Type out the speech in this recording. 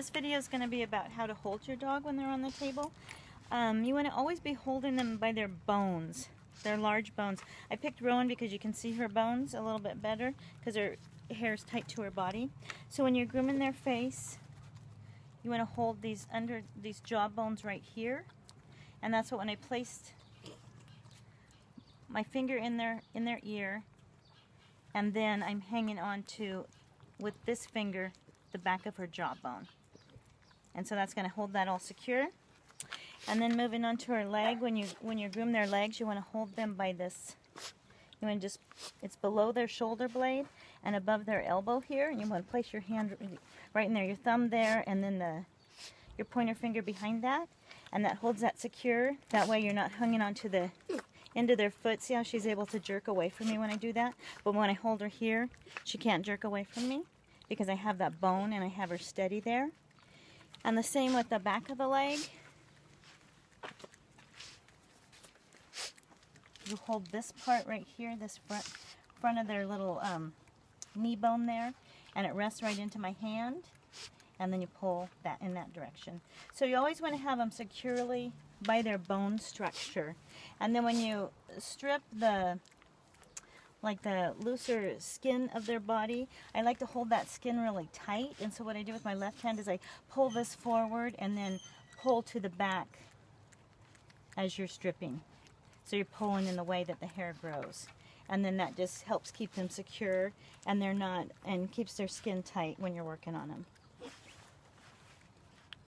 This video is going to be about how to hold your dog when they're on the table. Um, you want to always be holding them by their bones, their large bones. I picked Rowan because you can see her bones a little bit better because her hair is tight to her body. So when you're grooming their face, you want to hold these under these jaw bones right here. And that's what when I placed my finger in their in their ear and then I'm hanging on to with this finger the back of her jawbone. And so that's going to hold that all secure. And then moving on to her leg, when you when you groom their legs, you want to hold them by this. You want to just, it's below their shoulder blade and above their elbow here. And you want to place your hand right in there, your thumb there, and then the your pointer finger behind that. And that holds that secure. That way you're not hanging onto the into their foot. See how she's able to jerk away from me when I do that? But when I hold her here, she can't jerk away from me because I have that bone and I have her steady there. And the same with the back of the leg. You hold this part right here, this front, front of their little um, knee bone there, and it rests right into my hand. And then you pull that in that direction. So you always want to have them securely by their bone structure. And then when you strip the like the looser skin of their body, I like to hold that skin really tight. And so what I do with my left hand is I pull this forward and then pull to the back as you're stripping. So you're pulling in the way that the hair grows. And then that just helps keep them secure and they're not, and keeps their skin tight when you're working on them.